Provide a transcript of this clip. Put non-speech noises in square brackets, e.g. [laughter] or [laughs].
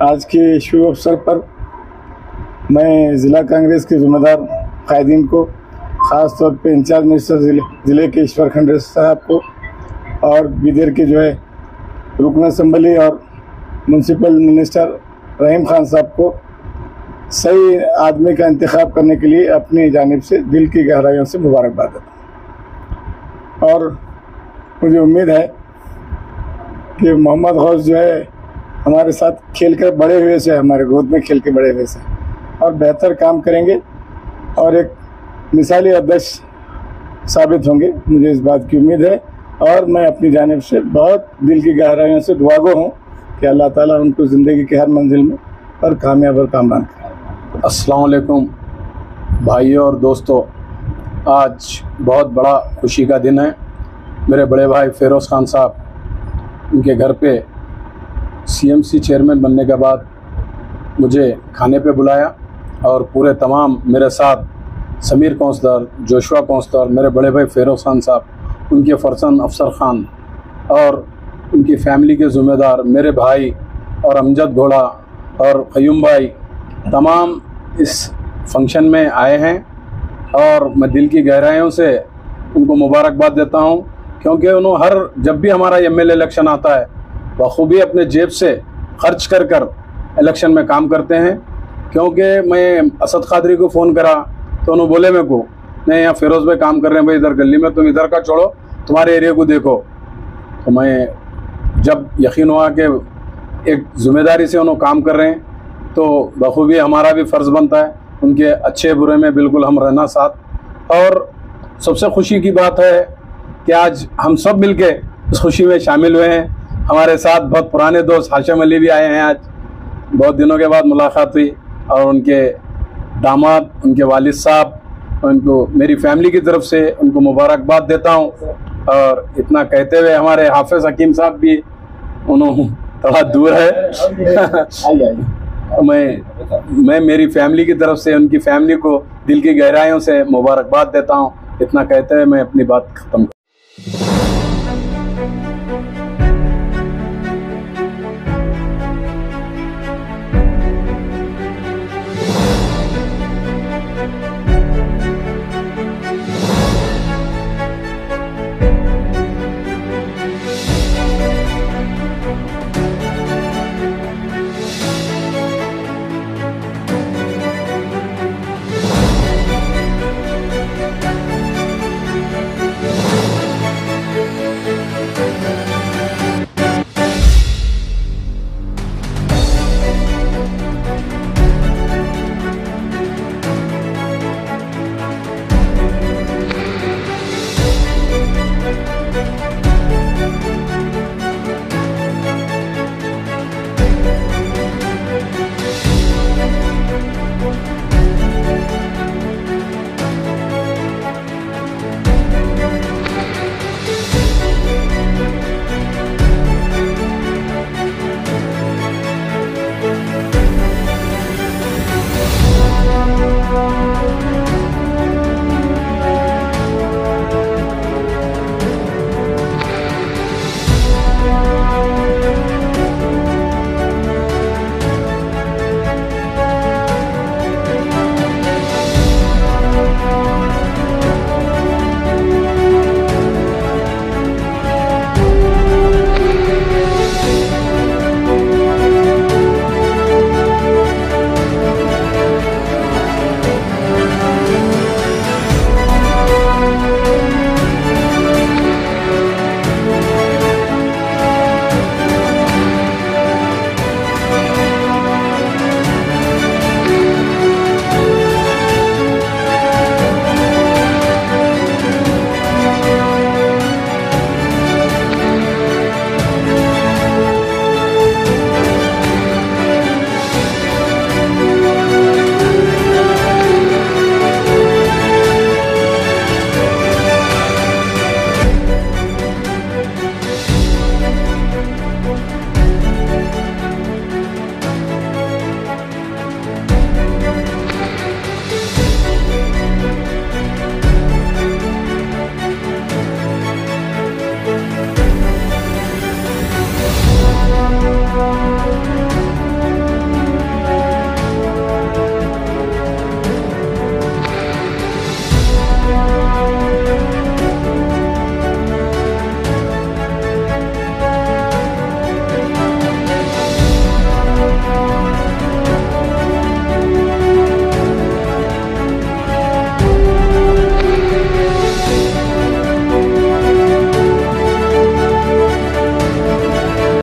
आज के शुभ अवसर पर मैं ज़िला कांग्रेस के जिम्मेदार कायदीन को, ख़ास तौर पे इंचार्ज मिनिस्टर ज़िले ज़िले के ईश्वर खंडे साहब को और बिदर के जो है रुकन असम्बली और म्यूनसिपल मिनिस्टर रहीम खान साहब को सही आदमी का इंतखब करने के लिए अपनी जानब से दिल की गहराइयों से मुबारकबाद और मुझे उम्मीद है कि मोहम्मद गौस जो है हमारे साथ खेल कर बड़े हुए से, हमारे गोद में खेल के बड़े हुए से। और बेहतर काम करेंगे और एक मिसाली अध्यक्ष साबित होंगे। मुझे इस बात की उम्मीद है और मैं अपनी जानब से बहुत दिल की गहराइयों से दुआगो हूँ कि अल्लाह ताला उनको ज़िंदगी की हर मंजिल में और कामयाब और कामयान करें। अस्सलाम वालेकुम। भाइयों और दोस्तों, आज बहुत बड़ा खुशी का दिन है। मेरे बड़े भाई फेरोज़ खान साहब उनके घर पे सीएमसी चेयरमैन बनने के बाद मुझे खाने पे बुलाया और पूरे तमाम मेरे साथ समीर कौंसलर जोशवा कौंसलर, मेरे बड़े भाई फेरोज़ खान साहब, उनके फरसन अफसर खान और उनकी फैमिली के ज़िम्मेदार मेरे भाई और अमजद घोड़ा और क़यूम भाई तमाम इस फ़ंक्शन में आए हैं और मैं दिल की गहराइयों से उनको मुबारकबाद देता हूँ, क्योंकि उन्होंने हर, जब भी हमारा एम एल इलेक्शन आता है बखूबी अपने जेब से खर्च कर कर इलेक्शन में काम करते हैं। क्योंकि मैं असद खादरी को फ़ोन करा तो उन्होंने बोले मेरे को, नहीं, यहाँ फिरोज़ भाई काम कर रहे हैं, भाई इधर गली में, तुम इधर का छोड़ो, तुम्हारे एरिया को देखो। तो मैं जब यकीन हुआ कि एक ज़िम्मेदारी से उन्होंने काम कर रहे हैं तो बखूबी हमारा भी फ़र्ज़ बनता है, उनके अच्छे बुरे में बिल्कुल हम रहना साथ। और सबसे खुशी की बात है कि आज हम सब मिलके इस खुशी में शामिल हुए हैं। हमारे साथ बहुत पुराने दोस्त हाशम अली भी आए हैं आज। बहुत दिनों के बाद मुलाकात हुई और उनके दामाद, उनके वालिद साहब, उनको मेरी फैमिली की तरफ़ से उनको मुबारकबाद देता हूँ। और इतना कहते हुए हमारे हाफिज़ हकीम साहब भी उन्होंने थोड़ा दूर है। [laughs] मैं मैं मेरी फैमिली की तरफ़ से, उनकी फैमिली को दिल की गहराइयों से मुबारकबाद देता हूँ। इतना कहते हुए मैं अपनी बात ख़त्म